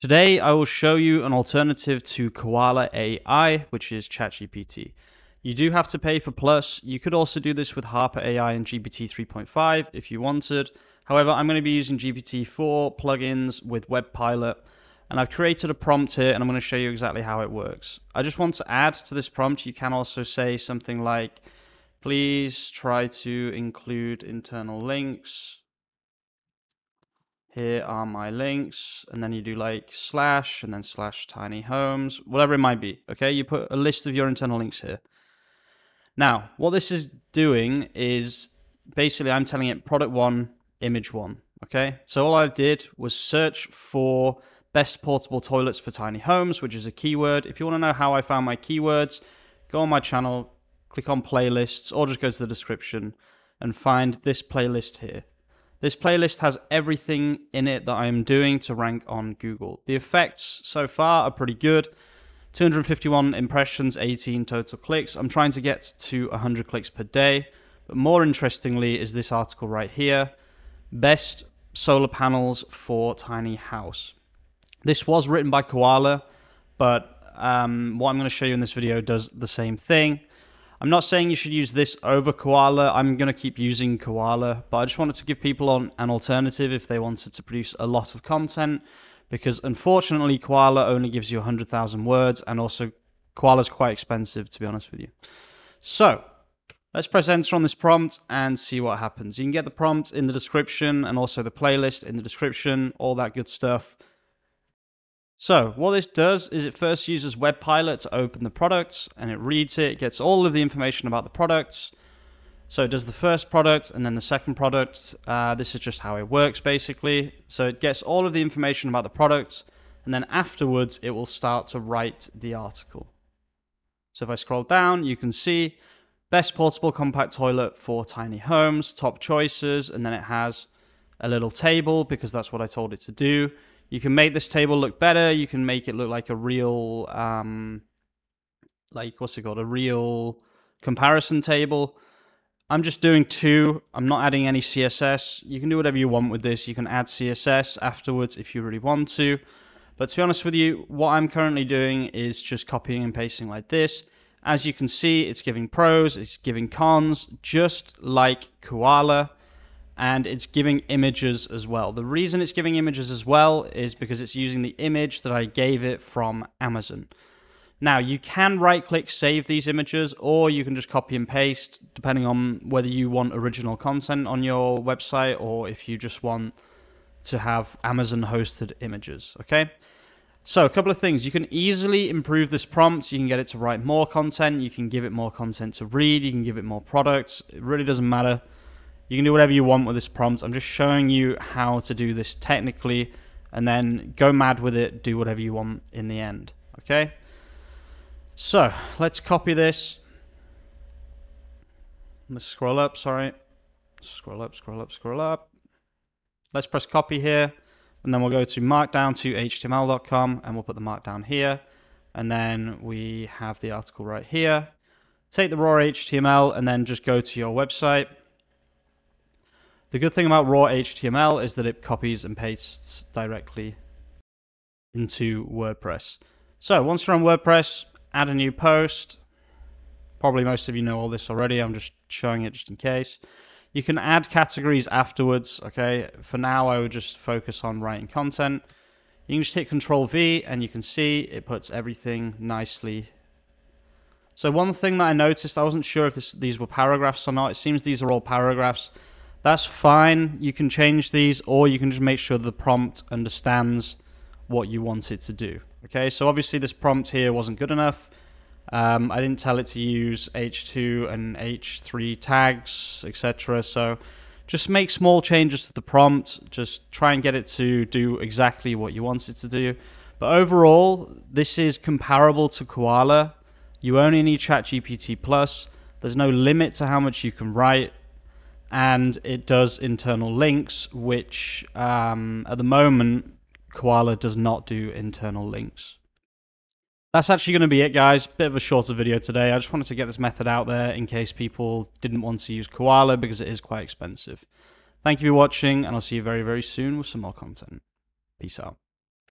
Today, I will show you an alternative to Koala AI, which is ChatGPT. You do have to pay for Plus. You could also do this with Harpa AI and GPT 3.5 if you wanted. However, I'm going to be using GPT-4 plugins with WebPilot, and I've created a prompt here, and I'm going to show you exactly how it works. I just want to add to this prompt, you can also say something like, please try to include internal links here are my links and then you do like slash and then slash tiny homes whatever it might be okay? You put a list of your internal links here. Now what this is doing is basically i'm telling it product one image one okay? So all i did was search for best portable toilets for tiny homes which is a keyword. If you want to know how i found my keywords go on my channel click on playlists or just go to the description and find this playlist here this playlist has everything in it that I'm doing to rank on Google. The effects so far are pretty good. 251 impressions, 18 total clicks. I'm trying to get to 100 clicks per day. But more interestingly is this article right here. Best solar panels for tiny house. This was written by Koala, but um, what I'm going to show you in this video does the same thing. I'm not saying you should use this over Koala. I'm going to keep using Koala, but I just wanted to give people on an alternative if they wanted to produce a lot of content, because unfortunately Koala only gives you 100,000 words, and also Koala's quite expensive, to be honest with you. So, let's press enter on this prompt and see what happens. You can get the prompt in the description and also the playlist in the description, all that good stuff. So what this does is it first uses WebPilot to open the products and it reads it, gets all of the information about the products. So it does the first product and then the second product. Uh, this is just how it works basically. So it gets all of the information about the products and then afterwards it will start to write the article. So if I scroll down, you can see best portable compact toilet for tiny homes, top choices, and then it has a little table because that's what I told it to do. You can make this table look better. You can make it look like a real, um, like what's it called? A real comparison table. I'm just doing two. I'm not adding any CSS. You can do whatever you want with this. You can add CSS afterwards if you really want to. But to be honest with you, what I'm currently doing is just copying and pasting like this. As you can see, it's giving pros, it's giving cons, just like Koala and it's giving images as well. The reason it's giving images as well is because it's using the image that I gave it from Amazon. Now, you can right click save these images or you can just copy and paste depending on whether you want original content on your website or if you just want to have Amazon hosted images, okay? So a couple of things. You can easily improve this prompt. You can get it to write more content. You can give it more content to read. You can give it more products. It really doesn't matter. You can do whatever you want with this prompt. I'm just showing you how to do this technically and then go mad with it, do whatever you want in the end. Okay? So, let's copy this. Let's scroll up, sorry. Scroll up, scroll up, scroll up. Let's press copy here. And then we'll go to markdown to html.com and we'll put the markdown here. And then we have the article right here. Take the raw HTML and then just go to your website the good thing about raw HTML is that it copies and pastes directly into WordPress. So once you're on WordPress, add a new post. Probably most of you know all this already. I'm just showing it just in case. You can add categories afterwards. Okay, for now I would just focus on writing content. You can just hit Control V and you can see it puts everything nicely. So one thing that I noticed, I wasn't sure if this, these were paragraphs or not. It seems these are all paragraphs. That's fine. You can change these or you can just make sure the prompt understands what you want it to do. Okay, so obviously this prompt here wasn't good enough. Um, I didn't tell it to use H2 and H3 tags, etc. So just make small changes to the prompt. Just try and get it to do exactly what you want it to do. But overall, this is comparable to Koala. You only need ChatGPT Plus. There's no limit to how much you can write and it does internal links, which um, at the moment Koala does not do internal links. That's actually going to be it, guys. Bit of a shorter video today. I just wanted to get this method out there in case people didn't want to use Koala because it is quite expensive. Thank you for watching, and I'll see you very, very soon with some more content. Peace out.